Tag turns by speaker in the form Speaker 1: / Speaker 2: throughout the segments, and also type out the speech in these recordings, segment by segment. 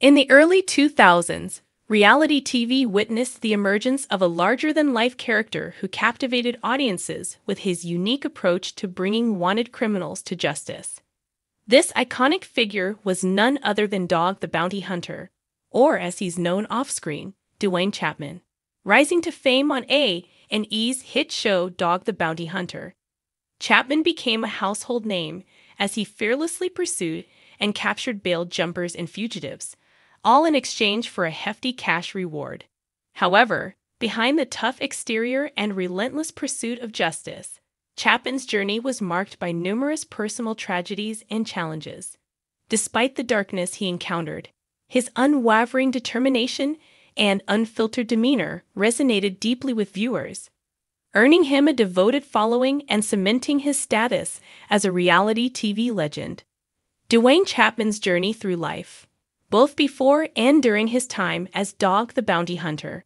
Speaker 1: In the early 2000s, reality TV witnessed the emergence of a larger than life character who captivated audiences with his unique approach to bringing wanted criminals to justice. This iconic figure was none other than Dog the Bounty Hunter, or as he's known off screen, Duane Chapman. Rising to fame on A and E's hit show Dog the Bounty Hunter, Chapman became a household name as he fearlessly pursued and captured bail jumpers and fugitives, all in exchange for a hefty cash reward. However, behind the tough exterior and relentless pursuit of justice, Chapman's journey was marked by numerous personal tragedies and challenges. Despite the darkness he encountered, his unwavering determination and unfiltered demeanor resonated deeply with viewers, earning him a devoted following and cementing his status as a reality TV legend. Duane Chapman's journey through life, both before and during his time as Dog the Bounty Hunter,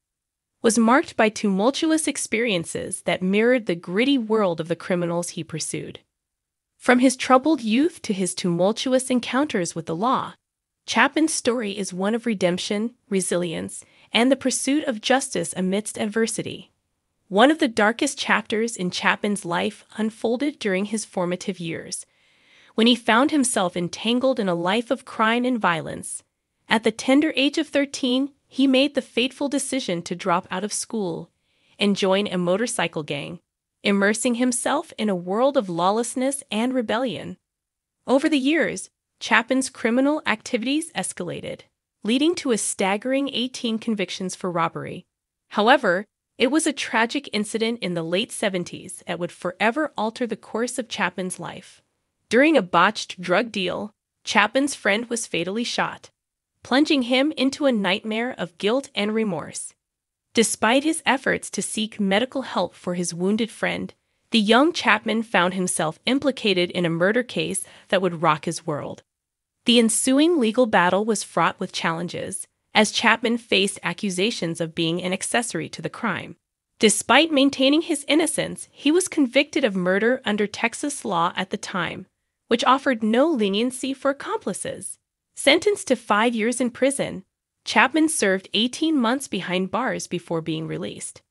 Speaker 1: was marked by tumultuous experiences that mirrored the gritty world of the criminals he pursued. From his troubled youth to his tumultuous encounters with the law, Chapman's story is one of redemption, resilience, and the pursuit of justice amidst adversity. One of the darkest chapters in Chapman's life unfolded during his formative years, when he found himself entangled in a life of crime and violence. At the tender age of 13, he made the fateful decision to drop out of school and join a motorcycle gang, immersing himself in a world of lawlessness and rebellion. Over the years, Chapman's criminal activities escalated, leading to a staggering 18 convictions for robbery. However, it was a tragic incident in the late 70s that would forever alter the course of Chapman's life. During a botched drug deal, Chapman's friend was fatally shot, plunging him into a nightmare of guilt and remorse. Despite his efforts to seek medical help for his wounded friend, the young Chapman found himself implicated in a murder case that would rock his world. The ensuing legal battle was fraught with challenges, as Chapman faced accusations of being an accessory to the crime. Despite maintaining his innocence, he was convicted of murder under Texas law at the time, which offered no leniency for accomplices. Sentenced to five years in prison, Chapman served 18 months behind bars before being released.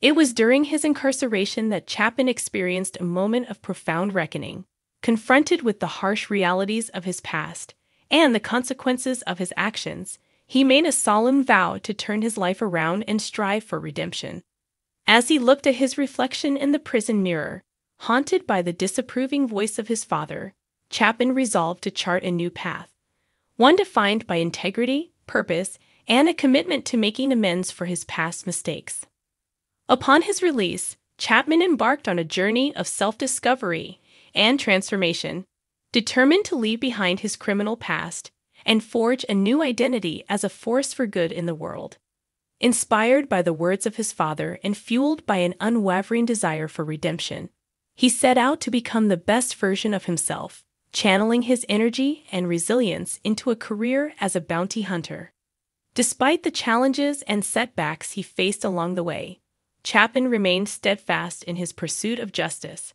Speaker 1: It was during his incarceration that Chapman experienced a moment of profound reckoning, confronted with the harsh realities of his past and the consequences of his actions. He made a solemn vow to turn his life around and strive for redemption. As he looked at his reflection in the prison mirror, haunted by the disapproving voice of his father, Chapman resolved to chart a new path one defined by integrity, purpose, and a commitment to making amends for his past mistakes. Upon his release, Chapman embarked on a journey of self discovery and transformation, determined to leave behind his criminal past and forge a new identity as a force for good in the world. Inspired by the words of his father and fueled by an unwavering desire for redemption, he set out to become the best version of himself channeling his energy and resilience into a career as a bounty hunter. Despite the challenges and setbacks he faced along the way, Chapman remained steadfast in his pursuit of justice,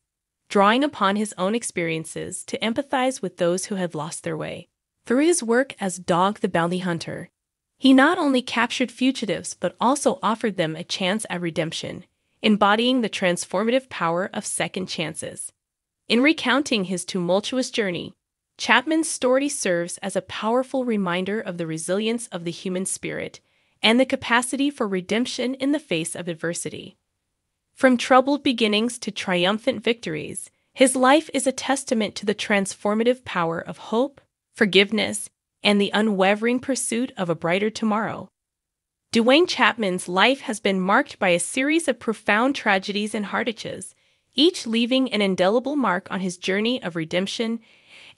Speaker 1: drawing upon his own experiences to empathize with those who had lost their way. Through his work as Dog the Bounty Hunter, he not only captured fugitives but also offered them a chance at redemption, embodying the transformative power of second chances. In recounting his tumultuous journey, Chapman's story serves as a powerful reminder of the resilience of the human spirit and the capacity for redemption in the face of adversity. From troubled beginnings to triumphant victories, his life is a testament to the transformative power of hope, forgiveness, and the unwavering pursuit of a brighter tomorrow. Duane Chapman's life has been marked by a series of profound tragedies and hardages each leaving an indelible mark on his journey of redemption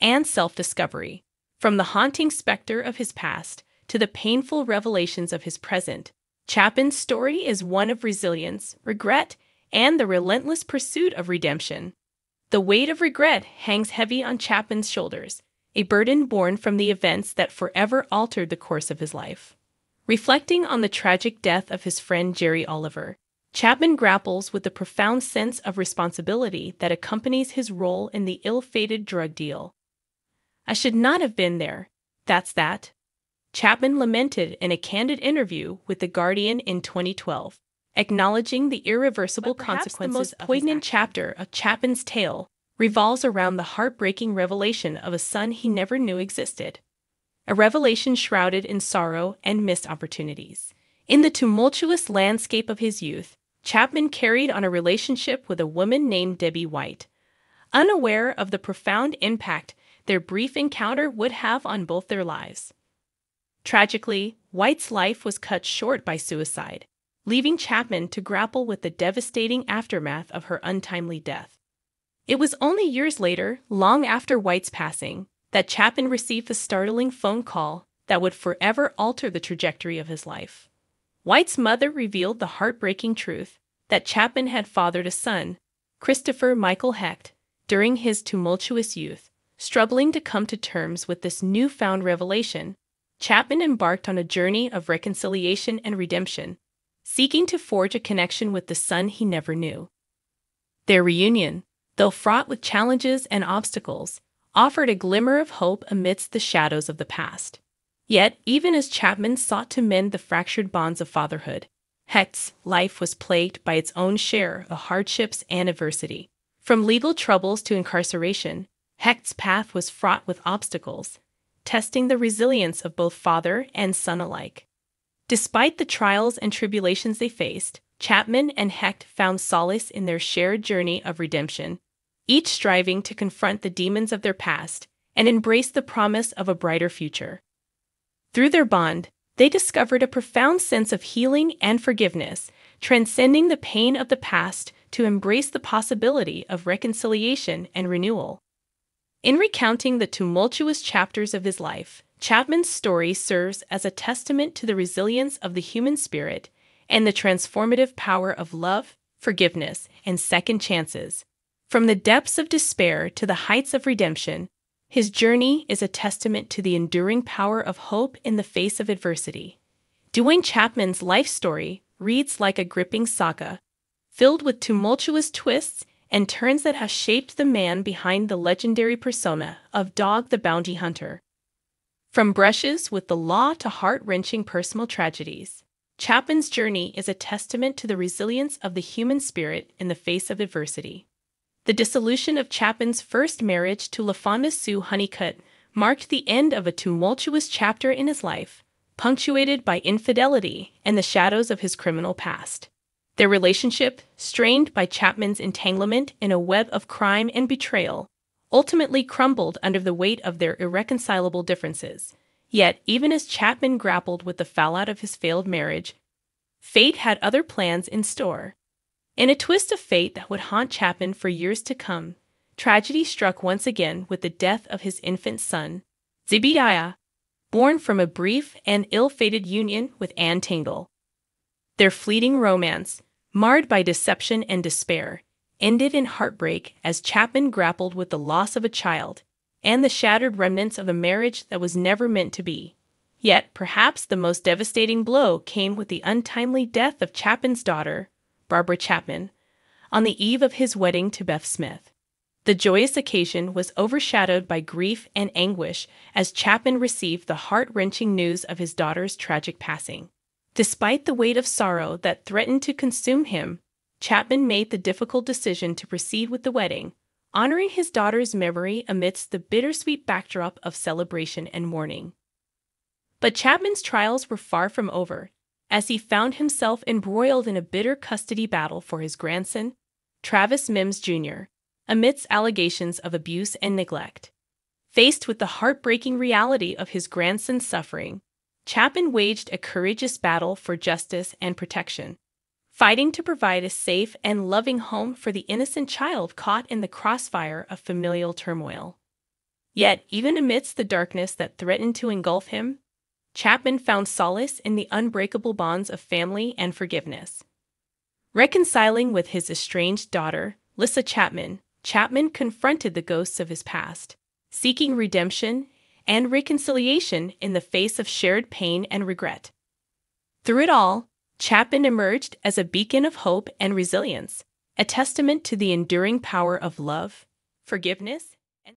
Speaker 1: and self discovery. From the haunting specter of his past to the painful revelations of his present, Chapman's story is one of resilience, regret, and the relentless pursuit of redemption. The weight of regret hangs heavy on Chapman's shoulders, a burden born from the events that forever altered the course of his life. Reflecting on the tragic death of his friend Jerry Oliver, Chapman grapples with the profound sense of responsibility that accompanies his role in the ill fated drug deal. I should not have been there. That's that. Chapman lamented in a candid interview with The Guardian in 2012, acknowledging the irreversible consequences. The most poignant chapter of Chapman's tale revolves around the heartbreaking revelation of a son he never knew existed. A revelation shrouded in sorrow and missed opportunities. In the tumultuous landscape of his youth, Chapman carried on a relationship with a woman named Debbie White, unaware of the profound impact their brief encounter would have on both their lives. Tragically, White's life was cut short by suicide, leaving Chapman to grapple with the devastating aftermath of her untimely death. It was only years later, long after White's passing, that Chapman received the startling phone call that would forever alter the trajectory of his life. White's mother revealed the heartbreaking truth that Chapman had fathered a son, Christopher Michael Hecht, during his tumultuous youth. Struggling to come to terms with this newfound revelation, Chapman embarked on a journey of reconciliation and redemption, seeking to forge a connection with the son he never knew. Their reunion, though fraught with challenges and obstacles, offered a glimmer of hope amidst the shadows of the past. Yet, even as Chapman sought to mend the fractured bonds of fatherhood, Hecht's life was plagued by its own share of hardships and adversity. From legal troubles to incarceration, Hecht's path was fraught with obstacles, testing the resilience of both father and son alike. Despite the trials and tribulations they faced, Chapman and Hecht found solace in their shared journey of redemption, each striving to confront the demons of their past and embrace the promise of a brighter future. Through their bond, they discovered a profound sense of healing and forgiveness, transcending the pain of the past to embrace the possibility of reconciliation and renewal. In recounting the tumultuous chapters of his life, Chapman's story serves as a testament to the resilience of the human spirit and the transformative power of love, forgiveness, and second chances. From the depths of despair to the heights of redemption, his journey is a testament to the enduring power of hope in the face of adversity. Duane Chapman's life story reads like a gripping saga, filled with tumultuous twists and turns that have shaped the man behind the legendary persona of Dog the Bounty Hunter. From brushes with the law to heart wrenching personal tragedies, Chapman's journey is a testament to the resilience of the human spirit in the face of adversity. The dissolution of Chapman's first marriage to LaFonda Sue Honeycutt marked the end of a tumultuous chapter in his life, punctuated by infidelity and the shadows of his criminal past. Their relationship, strained by Chapman's entanglement in a web of crime and betrayal, ultimately crumbled under the weight of their irreconcilable differences. Yet, even as Chapman grappled with the fallout of his failed marriage, fate had other plans in store. In a twist of fate that would haunt Chapman for years to come, tragedy struck once again with the death of his infant son, Zebediah, born from a brief and ill fated union with Anne Tegnell. Their fleeting romance, marred by deception and despair, ended in heartbreak as Chapman grappled with the loss of a child and the shattered remnants of a marriage that was never meant to be. Yet, perhaps the most devastating blow came with the untimely death of Chapman's daughter, Barbara Chapman, on the eve of his wedding to Beth Smith. The joyous occasion was overshadowed by grief and anguish as Chapman received the heart wrenching news of his daughter's tragic passing. Despite the weight of sorrow that threatened to consume him, Chapman made the difficult decision to proceed with the wedding, honoring his daughter's memory amidst the bittersweet backdrop of celebration and mourning. But Chapman's trials were far from over, as he found himself embroiled in a bitter custody battle for his grandson, Travis Mims Jr., amidst allegations of abuse and neglect. Faced with the heartbreaking reality of his grandson's suffering, Chapman waged a courageous battle for justice and protection, fighting to provide a safe and loving home for the innocent child caught in the crossfire of familial turmoil. Yet, even amidst the darkness that threatened to engulf him, Chapman found solace in the unbreakable bonds of family and forgiveness. Reconciling with his estranged daughter, Lyssa Chapman, Chapman confronted the ghosts of his past, seeking redemption and reconciliation in the face of shared pain and regret. Through it all, Chapman emerged as a beacon of hope and resilience, a testament to the enduring power of love, forgiveness,